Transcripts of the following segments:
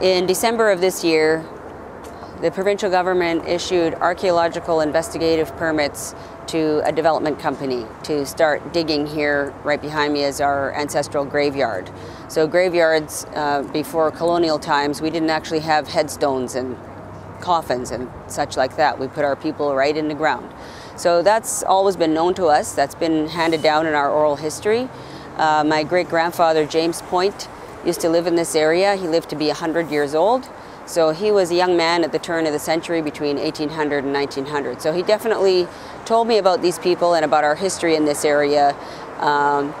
in December of this year, the provincial government issued archaeological investigative permits to a development company to start digging here right behind me is our ancestral graveyard. So graveyards uh, before colonial times, we didn't actually have headstones and coffins and such like that. We put our people right in the ground. So that's always been known to us. That's been handed down in our oral history. Uh, my great grandfather, James Point, used to live in this area. He lived to be 100 years old. So he was a young man at the turn of the century between 1800 and 1900. So he definitely told me about these people and about our history in this area. Um,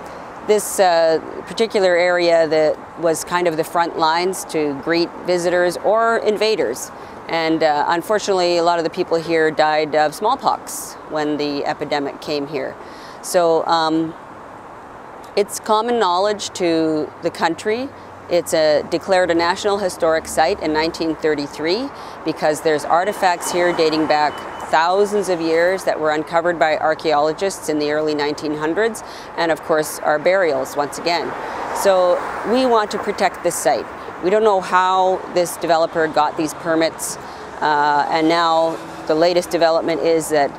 this uh, particular area that was kind of the front lines to greet visitors or invaders. And uh, unfortunately, a lot of the people here died of smallpox when the epidemic came here. So um, it's common knowledge to the country. It's a, declared a National Historic Site in 1933 because there's artifacts here dating back thousands of years that were uncovered by archaeologists in the early 1900s, and of course our burials once again. So we want to protect this site. We don't know how this developer got these permits, uh, and now the latest development is that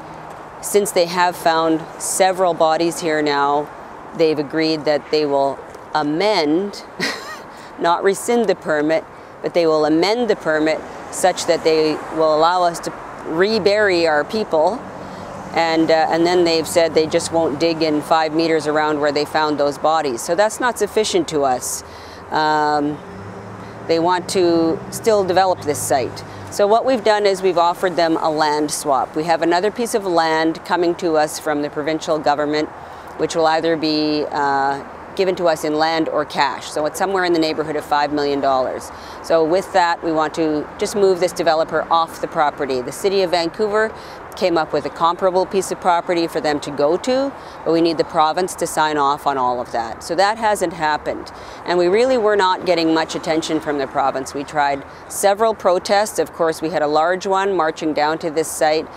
since they have found several bodies here now, they've agreed that they will amend, not rescind the permit, but they will amend the permit such that they will allow us to rebury our people. And, uh, and then they've said they just won't dig in five meters around where they found those bodies. So that's not sufficient to us. Um, they want to still develop this site. So what we've done is we've offered them a land swap. We have another piece of land coming to us from the provincial government, which will either be uh, given to us in land or cash. So it's somewhere in the neighborhood of $5 million. So with that, we want to just move this developer off the property. The City of Vancouver came up with a comparable piece of property for them to go to, but we need the province to sign off on all of that. So that hasn't happened. And we really were not getting much attention from the province. We tried several protests. Of course, we had a large one marching down to this site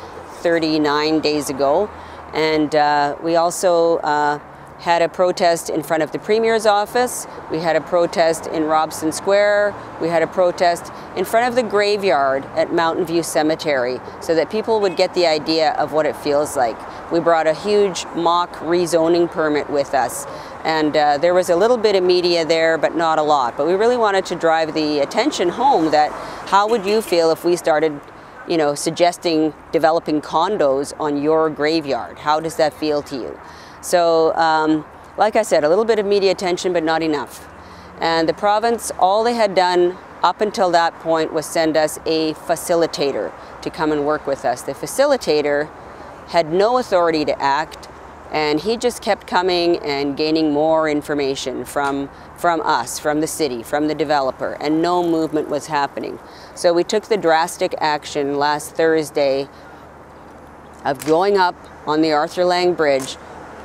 39 days ago. And uh, we also uh, had a protest in front of the Premier's office, we had a protest in Robson Square, we had a protest in front of the graveyard at Mountain View Cemetery so that people would get the idea of what it feels like. We brought a huge mock rezoning permit with us and uh, there was a little bit of media there but not a lot. But we really wanted to drive the attention home that how would you feel if we started you know, suggesting developing condos on your graveyard? How does that feel to you? So, um, like I said, a little bit of media attention, but not enough. And the province, all they had done up until that point was send us a facilitator to come and work with us. The facilitator had no authority to act, and he just kept coming and gaining more information from, from us, from the city, from the developer, and no movement was happening. So we took the drastic action last Thursday of going up on the Arthur Laing Bridge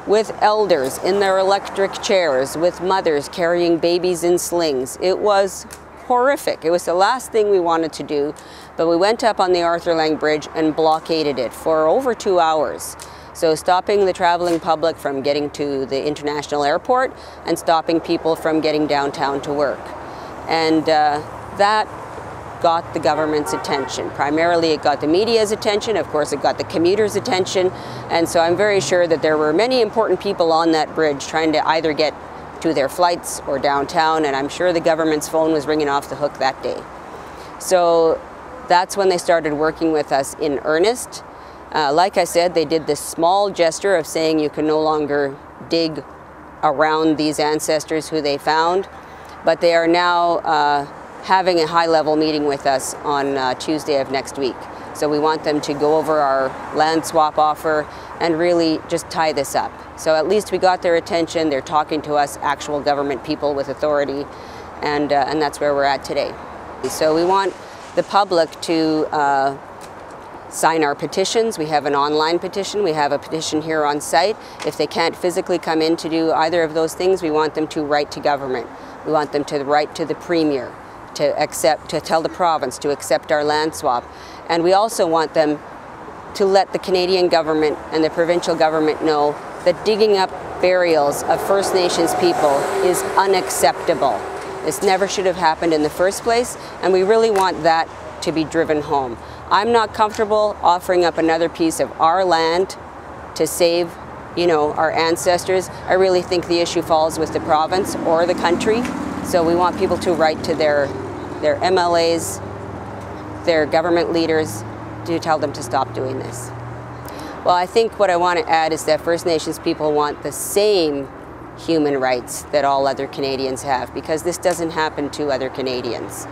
with elders in their electric chairs, with mothers carrying babies in slings. It was horrific. It was the last thing we wanted to do, but we went up on the Arthur Laing Bridge and blockaded it for over two hours. So stopping the traveling public from getting to the international airport and stopping people from getting downtown to work. And uh, that got the government's attention. Primarily it got the media's attention, of course it got the commuters' attention, and so I'm very sure that there were many important people on that bridge trying to either get to their flights or downtown, and I'm sure the government's phone was ringing off the hook that day. So that's when they started working with us in earnest. Uh, like I said, they did this small gesture of saying you can no longer dig around these ancestors who they found, but they are now uh, having a high-level meeting with us on uh, Tuesday of next week. So we want them to go over our land swap offer and really just tie this up. So at least we got their attention, they're talking to us, actual government people with authority, and, uh, and that's where we're at today. So we want the public to uh, sign our petitions. We have an online petition. We have a petition here on site. If they can't physically come in to do either of those things, we want them to write to government. We want them to write to the Premier to accept, to tell the province to accept our land swap. And we also want them to let the Canadian government and the provincial government know that digging up burials of First Nations people is unacceptable. This never should have happened in the first place, and we really want that to be driven home. I'm not comfortable offering up another piece of our land to save, you know, our ancestors. I really think the issue falls with the province or the country. So we want people to write to their their MLAs, their government leaders to tell them to stop doing this. Well, I think what I want to add is that First Nations people want the same human rights that all other Canadians have because this doesn't happen to other Canadians.